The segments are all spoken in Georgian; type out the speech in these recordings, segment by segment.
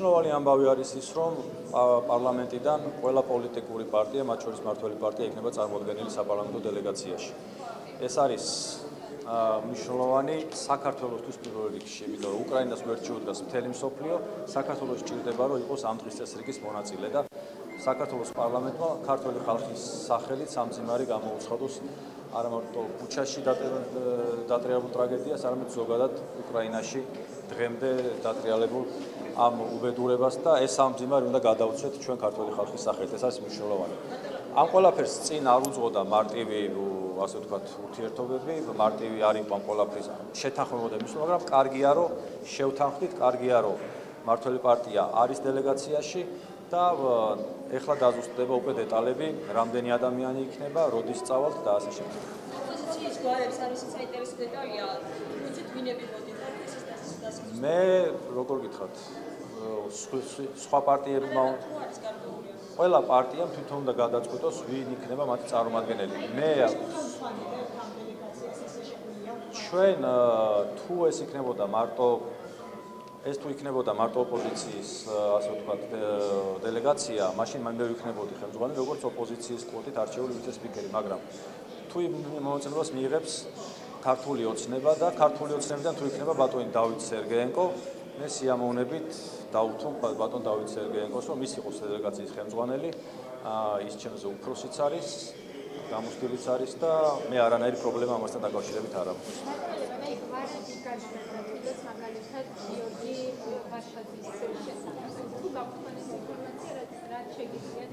მნიშვნელოვანი ამბავი არის ის, რომ პარლამენტიდან ყველა პოლიტიკური პარტია, მათ შორის მართველი პარტია იქნება წარმოადგენელი საპარლამენტო დელეგაციაში. ეს არის მნიშვნელოვანი საქართველოსთვის პირველ რიგში, იმიტომ რომ უკრაინას ვერ შეუდგას მთელი მსოფლიო, საქართველოს ჭირდება რომ იყოს ამ დღის წესრიგის მონაწილე და საქართველოს პარლამენტმა ქართული ხალხის სახელით სამძიმარი გამოუცხადოს არა მარტო ბუჩაში დატრიალებულ ტრაგედიას, არამედ ზოგადად უკრაინაში დღემდე დატრიალებულ ამ უბედურებას და ეს სამძიმარი უნდა გადაუცეთ ჩვენ ქართული ხალხის სახელით. ეს არის მნიშვნელოვანი. ამ ყველაფერს წინ არ უძღოდა მარტივი ასე ვთქვათ ურთიერთობები, მარტივი არ იყო ამ ყველაფრის მისვლა, მაგრამ კარგია რომ შევთანხმდით, კარგია რომ მართველი პარტია არის დელეგაციაში და ეხლა დაზუსტდება უკვე დეტალები, რამდენი ადამიანი იქნება, როდის წავალთ და ასე შემდეგ. ოპოზიციის გვარებს არის საინტერესო დეტალია, ვიცით ვინები მოდიან ეს ეს მე როგორ გითხრათ? სხვა პარტიებმა ყველა პარტიამ თვითონ უნდა გადაწყვიტოს ვინ იქნება მათი წარმომადგენელი. მე ჩვენ თუ ეს იქნებოდა მარტო ეს თუ იქნებოდა მარტო ოპოზიციის ასე ვთქვათ დელეგაცია, მაშინ მე ვიქნებოდი ხელმძღვანელი როგორც ოპოზიციის კვოტით არჩეული ვიცე-სპიკერი, მაგრამ თუ მომწონებას მიიღებს ქართული ოცნება და ქართული ოცნებიდან თუ იქნება ბატონი დავით სერგეენკო, მე სიამოვნებით დავუთო ბატონ დავით სერგეენკოს, რომ ის იყოს დელეგაციის ხელმძღვანელი, ის ჩემზე უფროსიც არის, გამოსtildeც არის და მე არანაირი პრობლემა ამასთან დაკავშირებით არ აქვს.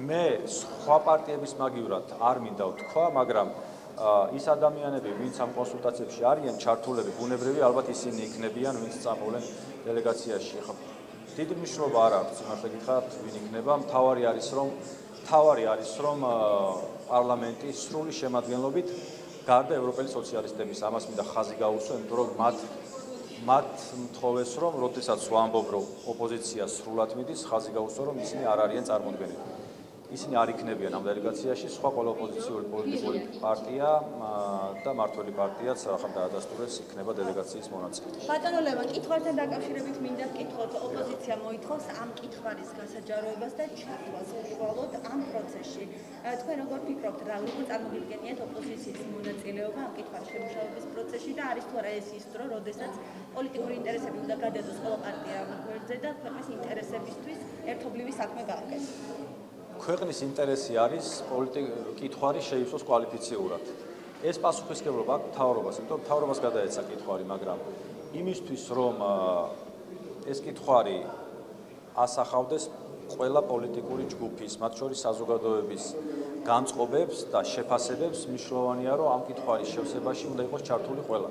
მე სხვა პარტიების მაგივრად არ მინდა ვთქვა, მაგრამ ის ადამიანები, ვინც ამ კონსულტაციებში არიან ჩართულები, ბუნებრივი ალბათ ისინი იქნებიან, ვინც წამოვლენ დელეგაციაში. ხო. დიდი მნიშვნელობა არ აქვს, იმართლა გითხრათ, ვინ იქნება, მთავარი არის რომ მთავარი არის რომ პარლამენტი სრული შემადგენლობით გარდა ევროპელი სოციალისტების ამას მინდა ხაზი გაუსვა, იმიტომ რომ მათ მათ მთხოვეს რომ როდესაც ვამბობ რომ ოპოზიცია სრულად მიდის, ხაზი გაუსვა რომ ისინი არ არიან წარმოქმნილი. ისინი არ იქნებიან ამ დელეგაციაში, სხვა ყველა ოპოზიციური პოლიტიკური პარტია და მართველი პარტიაც ახლა დაადასტურეს იქნება დელეგაციის მონაწილე. ბატონო ლევან, კითხვასთან დაკავშირებით მინდა ვკითხოთ, ოპოზიცია მოითხოვს ამ კითხვის გასაჯაროებას და ჩართვას უშუალოდ ამ პროცესში. თქვენ როგორ ფიქრობთ, რა როგორ წარმოგიდგენიათ ოპოზიციის მონაწილეობა ამ კითხვის შემუშავების პროცესში და არის თუ არა ეს ის დრო, როდესაც პოლიტიკური ინტერესები უნდა გადადოს ყველა პარტიამ გვერდზე და ქვეყნის ინტერესებისთვის ერთობლივი საქმე გააკეთოს? ქვეყნის ინტერესი არის კითხვარი შეიცვალოს კვალიფიციურად. ეს პასუხისგებლობა აქვს მთავრობას, იმიტომ რომ მთავრობას გადაეცა კითხვარი, მაგრამ იმისთვის რომ ეს კითხვარი ასახავდეს ყველა პოლიტიკური ჯგუფის, მათ შორის საზოგადოების განწყობებს და შეფასებებს, მნიშვნელოვანია რომ ამ კითხვის შევსებაში უნდა იყოს ჩართული ყველა.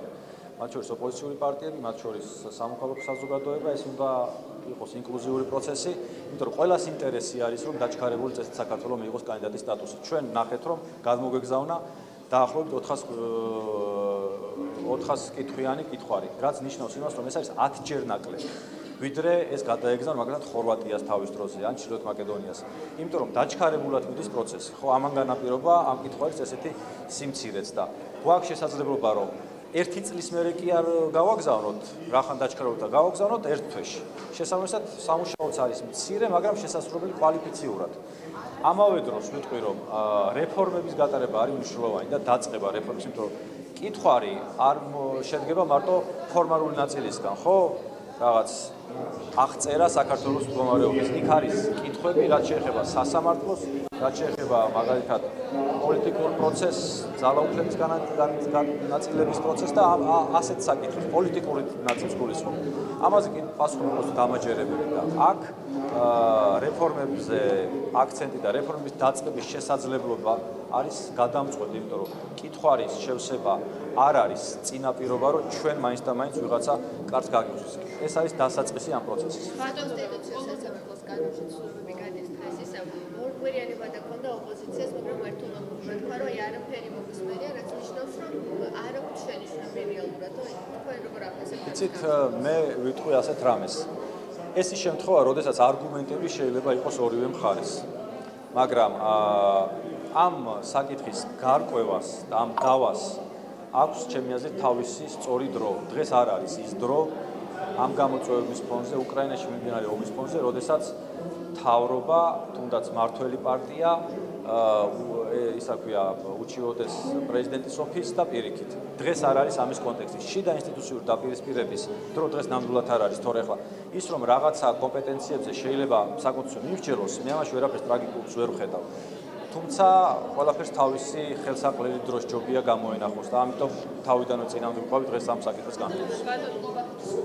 მათ შორის ოპოზიციური პარტიები, მათ შორის სამოქალაქო საზოგადოება, ეს უნდა იყოს ინკლუზიური პროცესი, იმიტომ რომ ყველას ინტერესი არის, რომ დაჩქარებული წესით საქართველოს მიიღოს კანდიდატის სტატუსი. ჩვენ ნახეთ, რომ გადმოგეგზავნა დაახლოებით 400 400 კითხვიანი კითხვარი, რაც ნიშნავს იმას, რომ ეს არის 10 ჯერ ნაკლები. ვიდრე ეს გადაეგზავნა მაგალითად ხორვატიას თავის დროზე ან ჩრდილოეთ მაკედონიას. იმიტომ რომ დაჩქარებულად მიდის პროცესი. ხო, ამან განაპირობა ამ კითხვის ესეთი სიმცირეც და გვაქვს შესაძლებლობა რომ ერთი წლის მერე კი არ გავაგზავნოთ, რახან დაჩქაროთ და გავაგზავნოთ ერთ თვეში. შესაბამისად, სამუშაოც არის მცირე, მაგრამ შესაძლებელი კვალიფიციურად. ამავე დროს ვიტყვი, რომ რეფორმების გატარება არის მნიშვნელოვანი და დაწყება რეფორმის, იმიტომ რომ კითხვარი არ შედგება მარტო ფორმალური ნაწილისგან, ხო? რაღაც აღწერა საქართველოს მდგომარეობის. იქ არის კითხვები, რაც შეეხება სასამართლოს, რაც შეეხება მაგალითად პოლიტიკურ პროცესს, ძალაუფლების განაწილების პროცესს და ასეთ საკითხებს, პოლიტიკური ნაწილს გულისხმობ. ამაზე კი პასუხი მოხდა დამაჯერებელი და აქ რეფორმებზე აქცენტი და რეფორმის დაწყების შესაძლებლობა არის გადამწყვეტი, იმიტომ რომ კითხვარის შევსება არ არის წინაპირობა, რომ ჩვენ მაინც და მაინც ვიღაცა კარს გაგიშვს. ეს არის დასაწყისი ამ პროცესის. ბატონ სტედოციო სასამართლოს განმშეცლებები გადის დღეს ისე ორგვერიანება და ქონდა ოპოზიციას, მაგრამ ერთო მოგმართვა, რომ არაფერი მოგისმენია, რაც ნიშნავს, რომ არ აქვს შენიშვნები რეალურად, თქვენ როგორ აფასებთ? იცით, მე ვიტყვი ასეთ რამეს. ეს ის შემთხვევა, როდესაც არგუმენტები შეიძლება იყოს ორივე მხარეს. მაგრამ ამ საკითხის გარკვევას და ამ დავას აქვს ჩემი აზრით თავისი სწორი დრო. დღეს არ არის ის დრო, ამ გამოწვევების ფონზე, უკრაინაში მიმდინარე ომის ფონზე, როდესაც თავრობა, თუნდაც მართველი პარტია ისა ქვია უჩიოდეს პრეზიდენტის ოფისს და პირიქით. დღეს არ არის ამის კონტექსტი. შიდა ინსტიტუციური დაპირისპირების დრო დღეს ნამდვილად არ არის, თორე ახლა ის რომ რაღაცა კომპეტენციებზე შეიძლება საკუთრივ მივჭიროს, მე ამაში ვერაფერს ტრაგიკულს ვერ ვხედავ. თუმცა ყველაფერს თავისი ხელსაყრელი დროს ჯობია გამოენახოს და ამიტომ თავიდანვე წინამდე ვიყავი დღეს ამ საკითხს განხილავს. ბატონო,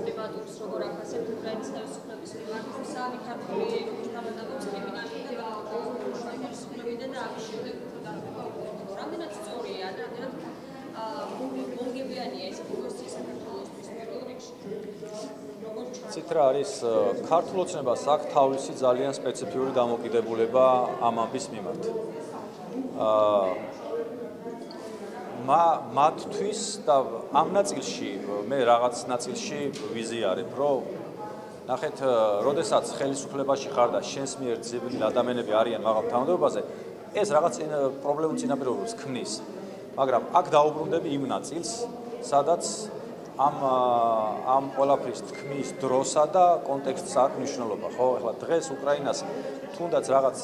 დებატებს როგორ ახასიათებს უკრაინის თავისუფლების მიმართულებით სამი ქართული კრიტიკამატებს კრიმინალიტეტი და და ამის შემდეგ რამდენად სწორია და რამდენად მომგებიანია ეს პროცესი საქართველოსთვის პირველ რიგში ცით რა არის ქართულოცნებას აქვს თავისი ძალიან სპეციფიური დამოკიდებულება ამ ამბის მიმართ. აა მა მათთვის და ამ ნაწილში მე რაღაც ნაწილში ვიზიარებ, რომ ნახეთ, როდესაც ხელისუფლებაში ხარ და შენს მიერ ძებნილი ადამიანები არიან მაღალ თანამდებობაზე, ეს რაღაც პრობლემულ წინაპირობას ქმნის. მაგრამ აქ დაუბრუნდები იმ ნაწილს, სადაც ამ ამ ყველაფრის თქმის დროსა და კონტექსტს აქვს მნიშვნელობა, ხო? ახლა დღეს უკრაინას თუნდაც რაღაც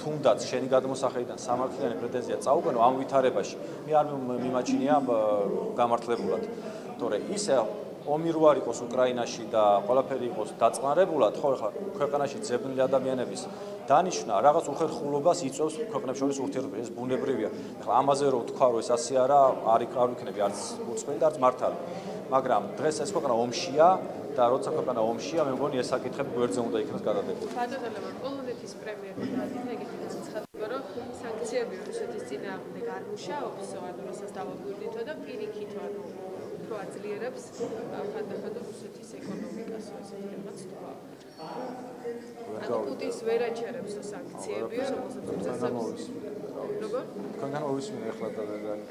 თუნდაც შენი გადმოსახედიდან სამართლიანი პრეტენზია წაუგენო ამ ვითარებაში. მე არ მიმაჩნია გამართლებულად. თორე ისე ომი რო არ იყოს უკრაინაში და ყველაფერი იყოს დაწყნარებულად, ხო, ახლა ქვეყანაში ძებნილი ადამიანების დანიშნა რაღაც უხერხულობას იწვევს ქვეყნებს შორის ურთიერთობებს, ეს ბუნებრივია. ახლა ამაზე რო თქვა, რომ ეს ასე არა, არ არ ვიქნები არც უცხოელი და არც მართალი. მაგრამ დღეს ეს ქვეყანა ომშია და როცა ქვეყანა ომშია, მე მგონი ეს საკითხები გვერდზე უნდა იქნას გადადებული. ბატონო, პოლონეთის პრემიერი და ეგეთი ცხადდება, რომ სანქციები რუსეთის წინააღმდეგ არ მუშაობს, ანუ რასაც დავაგვირდითო და პირიქით, ანუ უფრო აძლიერებს ხანდახან რუსეთის ეკონომიკას, ვთქვათ, თქვა. ანუ პუტინს ვერ აჩერებს სანქციები, რომელსაც უწესებს. როგორ? თქვენგან მოვისმინე ახლა და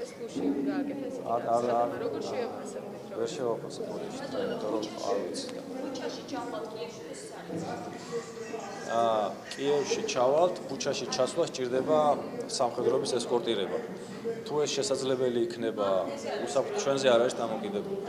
ეს გუში გააკეთეს. არ არ არ როგორ შეაფასებთ? ვერ შევაფასებ პოტიში, იმიტომ რომ არ ვიცი. ბუჩაში ჩავალთ კიევში ეს არის. აა კიევში ჩავალთ, ბუჩაში ჩასვლა სჭირდება სამხედროების ესკორტირება. თუ ეს შესაძლებელი იქნება, უსაფრთხო ჩვენზე არ არის დამოკიდებული.